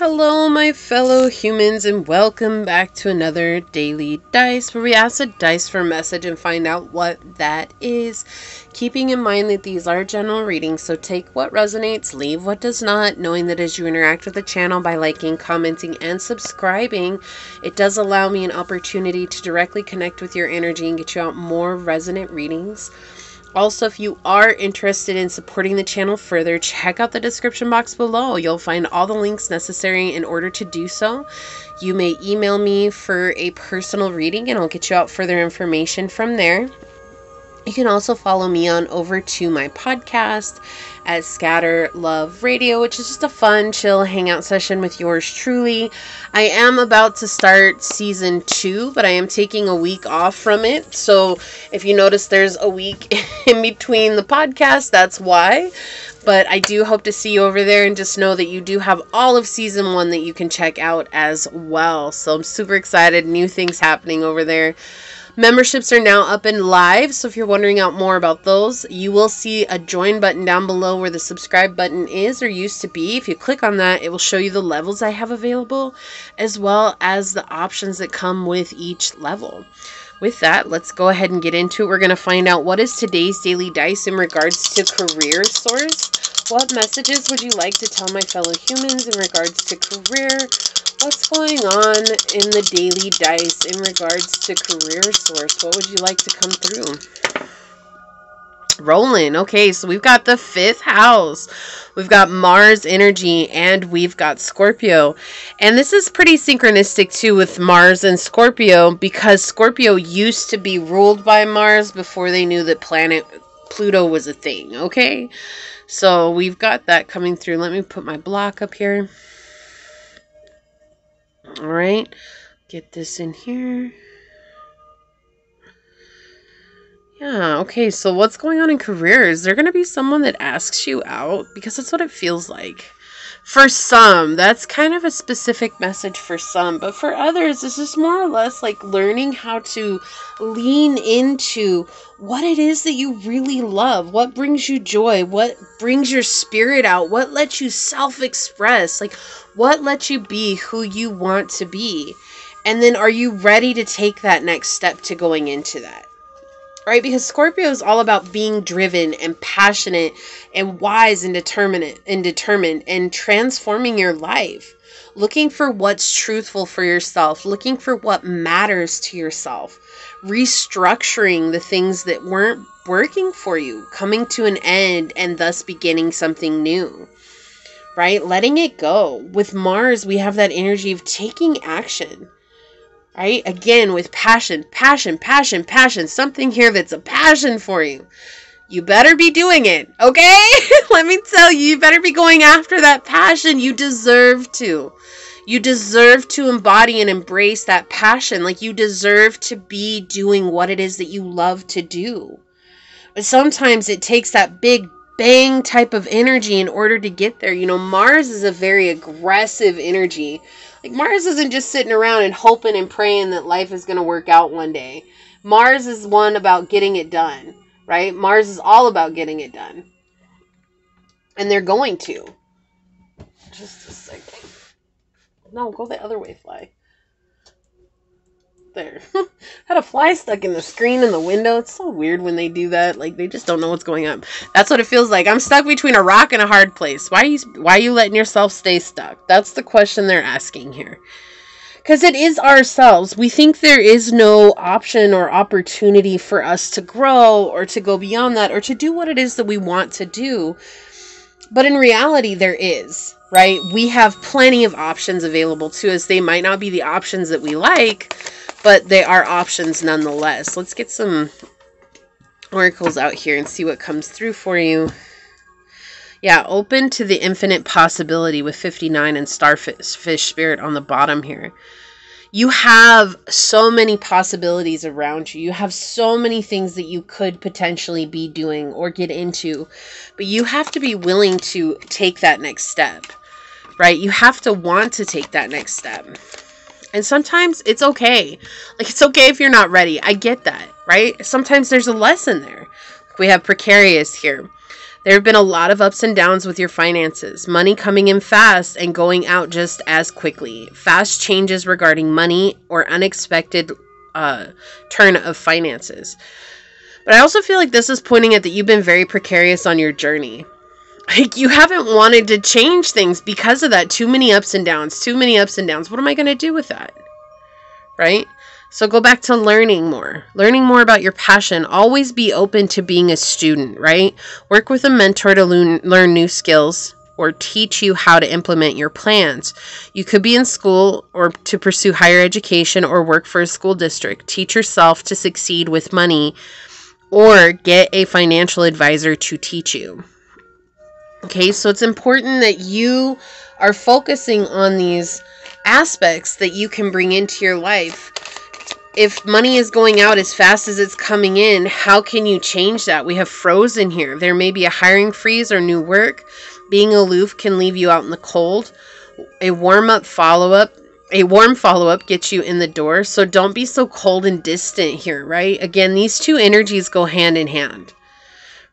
Hello, my fellow humans, and welcome back to another Daily Dice where we ask a dice for a message and find out what that is. Keeping in mind that these are general readings, so take what resonates, leave what does not, knowing that as you interact with the channel by liking, commenting, and subscribing, it does allow me an opportunity to directly connect with your energy and get you out more resonant readings. Also, if you are interested in supporting the channel further, check out the description box below. You'll find all the links necessary in order to do so. You may email me for a personal reading and I'll get you out further information from there. You can also follow me on over to my podcast at Scatter Love Radio, which is just a fun, chill hangout session with yours truly. I am about to start season two, but I am taking a week off from it. So if you notice there's a week in between the podcast, that's why. But I do hope to see you over there and just know that you do have all of season one that you can check out as well. So I'm super excited. New things happening over there. Memberships are now up and live, so if you're wondering out more about those, you will see a join button down below where the subscribe button is or used to be. If you click on that, it will show you the levels I have available as well as the options that come with each level. With that, let's go ahead and get into it. We're going to find out what is today's daily dice in regards to career source. What messages would you like to tell my fellow humans in regards to career? What's going on in the daily dice in regards to career source? What would you like to come through? Rolling. Okay, so we've got the fifth house. We've got Mars energy and we've got Scorpio. And this is pretty synchronistic too with Mars and Scorpio because Scorpio used to be ruled by Mars before they knew that planet Pluto was a thing, okay? So we've got that coming through. Let me put my block up here. All right, get this in here. Yeah, okay, so what's going on in career? Is there going to be someone that asks you out? Because that's what it feels like. For some, that's kind of a specific message for some, but for others, this is more or less like learning how to lean into what it is that you really love, what brings you joy, what brings your spirit out, what lets you self express, like what lets you be who you want to be. And then are you ready to take that next step to going into that? right? Because Scorpio is all about being driven and passionate and wise and determinate and determined and transforming your life. Looking for what's truthful for yourself, looking for what matters to yourself, restructuring the things that weren't working for you, coming to an end and thus beginning something new. Right? Letting it go. With Mars, we have that energy of taking action right? Again, with passion, passion, passion, passion. Something here that's a passion for you. You better be doing it, okay? Let me tell you, you better be going after that passion. You deserve to. You deserve to embody and embrace that passion. Like you deserve to be doing what it is that you love to do. But sometimes it takes that big bang type of energy in order to get there. You know, Mars is a very aggressive energy like Mars isn't just sitting around and hoping and praying that life is going to work out one day. Mars is one about getting it done, right? Mars is all about getting it done. And they're going to. Just a second. No, go the other way, fly. There. Had a fly stuck in the screen in the window. It's so weird when they do that. Like they just don't know what's going on. That's what it feels like. I'm stuck between a rock and a hard place. Why are you why are you letting yourself stay stuck? That's the question they're asking here. Cuz it is ourselves. We think there is no option or opportunity for us to grow or to go beyond that or to do what it is that we want to do. But in reality there is right? We have plenty of options available to us. They might not be the options that we like, but they are options nonetheless. Let's get some oracles out here and see what comes through for you. Yeah, open to the infinite possibility with 59 and starfish spirit on the bottom here. You have so many possibilities around you. You have so many things that you could potentially be doing or get into, but you have to be willing to take that next step, right? You have to want to take that next step. And sometimes it's okay. Like, it's okay if you're not ready. I get that, right? Sometimes there's a lesson there. We have precarious here. There have been a lot of ups and downs with your finances, money coming in fast and going out just as quickly, fast changes regarding money or unexpected uh, turn of finances. But I also feel like this is pointing at that you've been very precarious on your journey. Like you haven't wanted to change things because of that. Too many ups and downs, too many ups and downs. What am I going to do with that? Right? So go back to learning more, learning more about your passion. Always be open to being a student, right? Work with a mentor to learn, learn new skills or teach you how to implement your plans. You could be in school or to pursue higher education or work for a school district. Teach yourself to succeed with money or get a financial advisor to teach you. Okay, so it's important that you are focusing on these aspects that you can bring into your life if money is going out as fast as it's coming in, how can you change that? We have frozen here. There may be a hiring freeze or new work. Being aloof can leave you out in the cold. A warm up follow up, a warm follow up gets you in the door. So don't be so cold and distant here, right? Again, these two energies go hand in hand,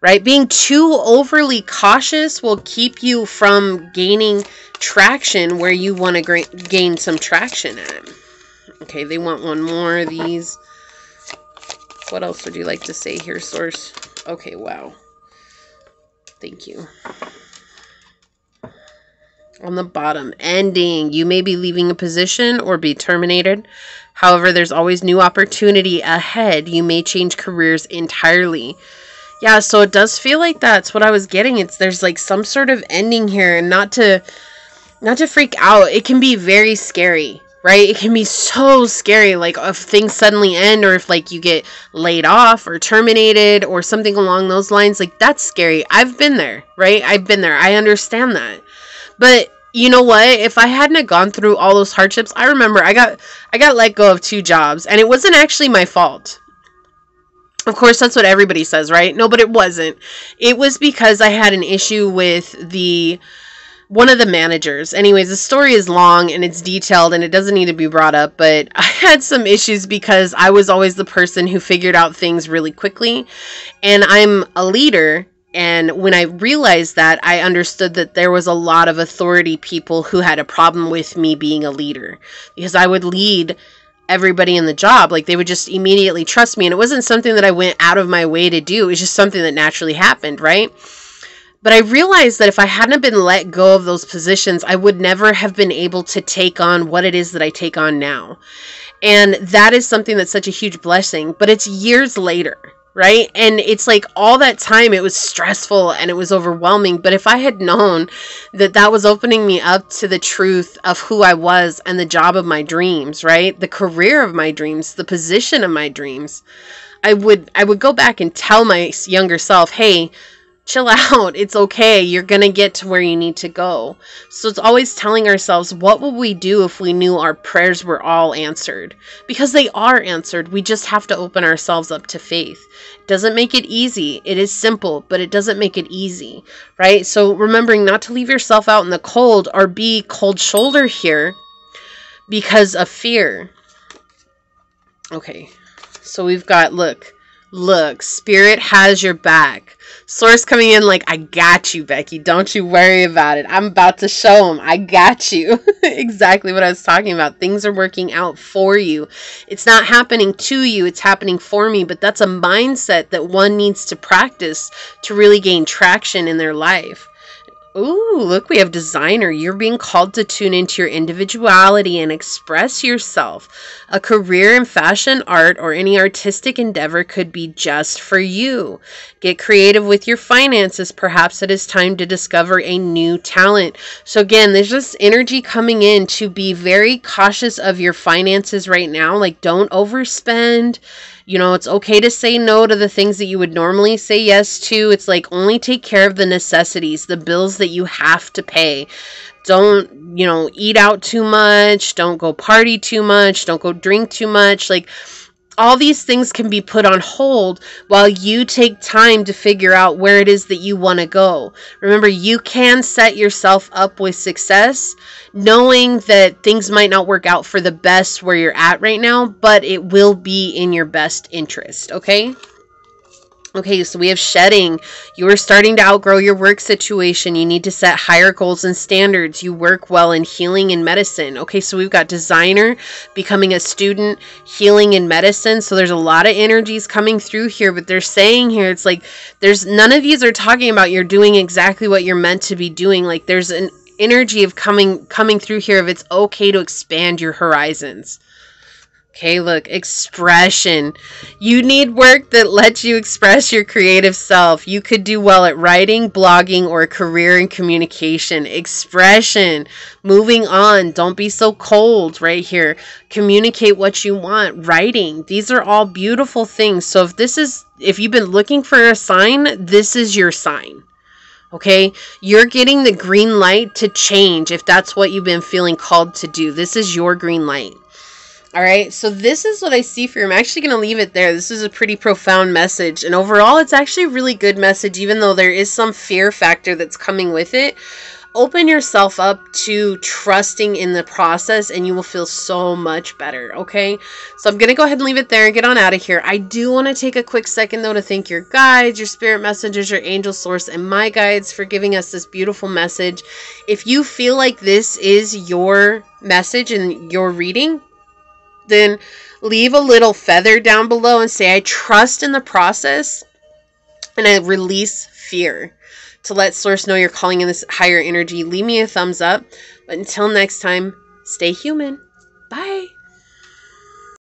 right? Being too overly cautious will keep you from gaining traction where you want to gain some traction at. Okay, they want one more of these. What else would you like to say here, source? Okay, wow. Thank you. On the bottom, ending. You may be leaving a position or be terminated. However, there's always new opportunity ahead. You may change careers entirely. Yeah, so it does feel like that's what I was getting. It's there's like some sort of ending here and not to not to freak out. It can be very scary right? It can be so scary, like if things suddenly end or if like you get laid off or terminated or something along those lines. Like that's scary. I've been there, right? I've been there. I understand that. But you know what? If I hadn't gone through all those hardships, I remember I got I got let go of two jobs and it wasn't actually my fault. Of course, that's what everybody says, right? No, but it wasn't. It was because I had an issue with the one of the managers. Anyways, the story is long and it's detailed and it doesn't need to be brought up, but I had some issues because I was always the person who figured out things really quickly. And I'm a leader. And when I realized that, I understood that there was a lot of authority people who had a problem with me being a leader because I would lead everybody in the job. Like they would just immediately trust me. And it wasn't something that I went out of my way to do, it was just something that naturally happened, right? But I realized that if I hadn't been let go of those positions, I would never have been able to take on what it is that I take on now. And that is something that's such a huge blessing, but it's years later, right? And it's like all that time it was stressful and it was overwhelming. But if I had known that that was opening me up to the truth of who I was and the job of my dreams, right? The career of my dreams, the position of my dreams, I would I would go back and tell my younger self, "Hey, chill out. It's okay. You're going to get to where you need to go. So it's always telling ourselves, what would we do if we knew our prayers were all answered? Because they are answered. We just have to open ourselves up to faith. It doesn't make it easy. It is simple, but it doesn't make it easy, right? So remembering not to leave yourself out in the cold or be cold shoulder here because of fear. Okay. So we've got, look, look, spirit has your back Source coming in like, I got you, Becky. Don't you worry about it. I'm about to show them. I got you. exactly what I was talking about. Things are working out for you. It's not happening to you, it's happening for me. But that's a mindset that one needs to practice to really gain traction in their life. Ooh, look, we have designer. You're being called to tune into your individuality and express yourself. A career in fashion, art, or any artistic endeavor could be just for you. Get creative with your finances. Perhaps it is time to discover a new talent. So, again, there's just energy coming in to be very cautious of your finances right now. Like, don't overspend you know, it's okay to say no to the things that you would normally say yes to. It's like only take care of the necessities, the bills that you have to pay. Don't, you know, eat out too much. Don't go party too much. Don't go drink too much. Like, all these things can be put on hold while you take time to figure out where it is that you want to go. Remember, you can set yourself up with success knowing that things might not work out for the best where you're at right now, but it will be in your best interest, okay? Okay, so we have shedding. You are starting to outgrow your work situation. You need to set higher goals and standards. You work well in healing and medicine. Okay, so we've got designer, becoming a student, healing and medicine. So there's a lot of energies coming through here, but they're saying here it's like there's none of these are talking about you're doing exactly what you're meant to be doing. Like there's an energy of coming coming through here of it's okay to expand your horizons. Okay, look, expression. You need work that lets you express your creative self. You could do well at writing, blogging, or a career in communication. Expression. Moving on. Don't be so cold right here. Communicate what you want. Writing. These are all beautiful things. So if this is, if you've been looking for a sign, this is your sign. Okay, you're getting the green light to change if that's what you've been feeling called to do. This is your green light. All right, so this is what I see for you. I'm actually going to leave it there. This is a pretty profound message. And overall, it's actually a really good message, even though there is some fear factor that's coming with it. Open yourself up to trusting in the process, and you will feel so much better. Okay, so I'm going to go ahead and leave it there and get on out of here. I do want to take a quick second, though, to thank your guides, your spirit messengers, your angel source, and my guides for giving us this beautiful message. If you feel like this is your message and your reading, then leave a little feather down below and say, I trust in the process and I release fear to let Source know you're calling in this higher energy. Leave me a thumbs up. But until next time, stay human. Bye.